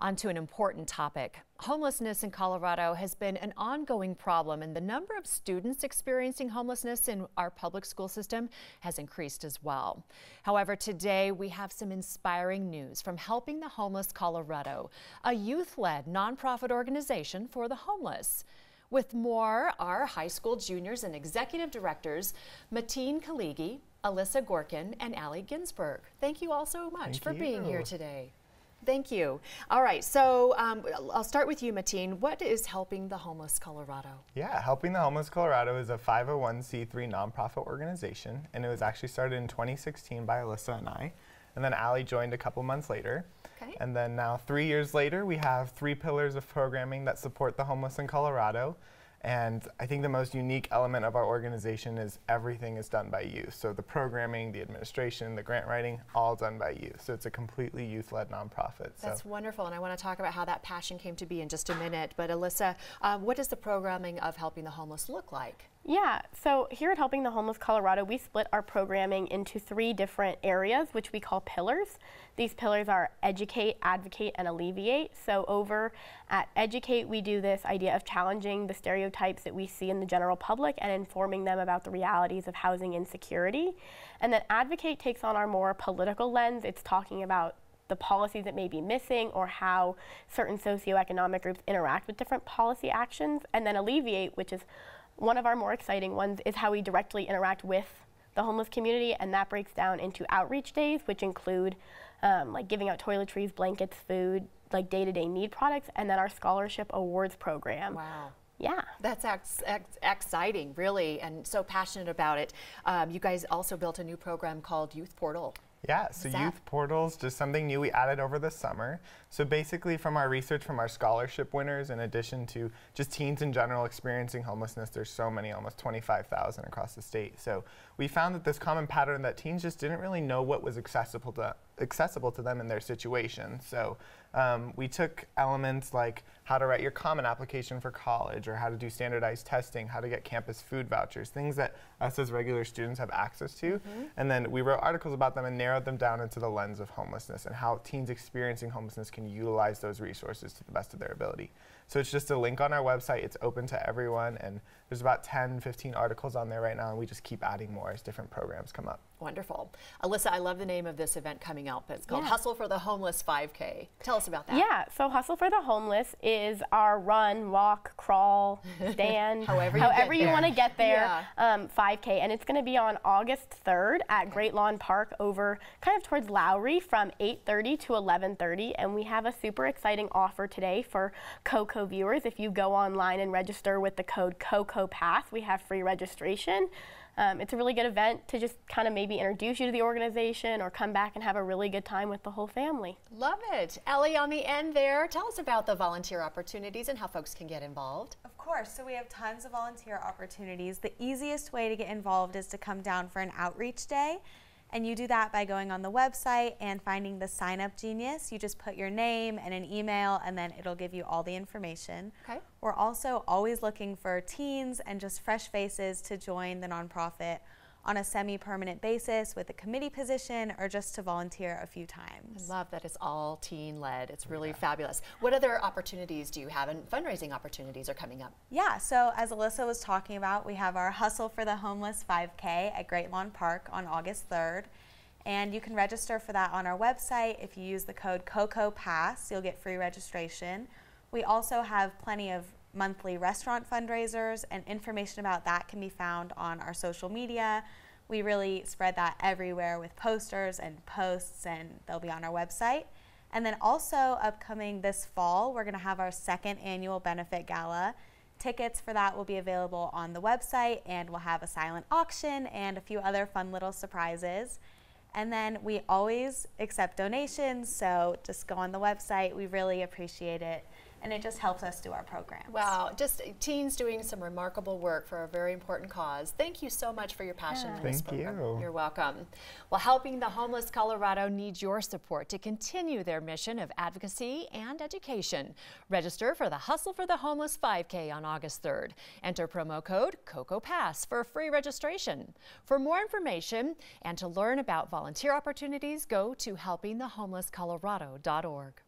On to an important topic. Homelessness in Colorado has been an ongoing problem, and the number of students experiencing homelessness in our public school system has increased as well. However, today we have some inspiring news from Helping the Homeless Colorado, a youth led nonprofit organization for the homeless. With more are high school juniors and executive directors Mateen Kaligi, Alyssa Gorkin, and Allie Ginsberg. Thank you all so much Thank for you. being here today. Thank you. All right, so um, I'll start with you, Mateen. What is Helping the Homeless Colorado? Yeah, Helping the Homeless Colorado is a 501c3 nonprofit organization, and it was actually started in 2016 by Alyssa and I. And then Allie joined a couple months later. Okay. And then now, three years later, we have three pillars of programming that support the homeless in Colorado. And I think the most unique element of our organization is everything is done by youth. So the programming, the administration, the grant writing, all done by youth. So it's a completely youth-led nonprofit. That's so. wonderful, and I want to talk about how that passion came to be in just a minute. But Alyssa, uh, what does the programming of Helping the Homeless look like? Yeah, so here at Helping the Homeless Colorado, we split our programming into three different areas, which we call pillars. These pillars are educate, advocate, and alleviate. So over at educate, we do this idea of challenging the stereotypes that we see in the general public and informing them about the realities of housing insecurity. And then advocate takes on our more political lens. It's talking about the policies that may be missing or how certain socioeconomic groups interact with different policy actions. And then alleviate, which is one of our more exciting ones is how we directly interact with the homeless community, and that breaks down into outreach days, which include um, like giving out toiletries, blankets, food, like day to day need products, and then our scholarship awards program. Wow. Yeah. That's ex ex exciting, really, and so passionate about it. Um, you guys also built a new program called Youth Portal. Yeah, so that? youth portals, just something new we added over the summer. So basically, from our research from our scholarship winners, in addition to just teens in general experiencing homelessness, there's so many, almost 25,000 across the state. So we found that this common pattern that teens just didn't really know what was accessible to accessible to them in their situation. So um, we took elements like how to write your common application for college, or how to do standardized testing, how to get campus food vouchers, things that us as regular students have access to, and then we wrote articles about them and narrowed them down into the lens of homelessness and how teens experiencing homelessness can utilize those resources to the best of their ability. So it's just a link on our website. It's open to everyone, and there's about 10, 15 articles on there right now, and we just keep adding more as different programs come up. Wonderful. Alyssa, I love the name of this event coming up. It's called Yeah. Hustle for the Homeless 5K. Tell us about that. Yeah, so Hustle for the Homeless is our run, walk, crawl, stand, However you get there. want to get there, Yeah. um, 5K. And it's going to be on August 3rd at Great Lawn Park over kind of towards Lowry from 8.30 to 11.30. And we have a super exciting offer today for COCO viewers. If you go online and register with the code COCO Pass, we have free registration. Um, it's a really good event to just kind of maybe introduce you to the organization or come back and have a really good time with the whole family. Love it. Ellie, on the end there, tell us about the volunteer opportunities and how folks can get involved. Of course. So we have tons of volunteer opportunities. The easiest way to get involved is to come down for an outreach day. And you do that by going on the website and finding the sign up genius. You just put your name and an email, and then it'll give you all the information. Okay. We're also always looking for teens and just fresh faces to join the nonprofit on a semi permanent basis with a committee position or just to volunteer a few times. I love that it's all teen led. It's really fabulous. What other opportunities do you have and fundraising opportunities are coming up? Yeah, so as Alyssa was talking about, we have our Hustle for the Homeless 5K at Great Lawn Park on August 3rd. And you can register for that on our website. If you use the code COCO Pass, you'll get free registration. We also have plenty of monthly restaurant fundraisers, and information about that can be found on our social media. We really spread that everywhere with posters and posts, and they'll be on our website. And then also upcoming this fall, we're going to have our second annual benefit gala. Tickets for that will be available on the website, and we'll have a silent auction and a few other fun little surprises. And then we always accept donations, so just go on the website. We really appreciate it, and it just helps us do our programs. Wow, just teens doing some remarkable work for a very important cause. Thank you so much for your passion in this Thank program. you. You're welcome. Well, helping the homeless Colorado needs your support to continue their mission of advocacy and education. Register for the Hustle for the Homeless 5K on August 3rd. Enter promo code COCO Pass for free registration. For more information and to learn about volunteer opportunities, go to helpingthehomelesscolorado.org.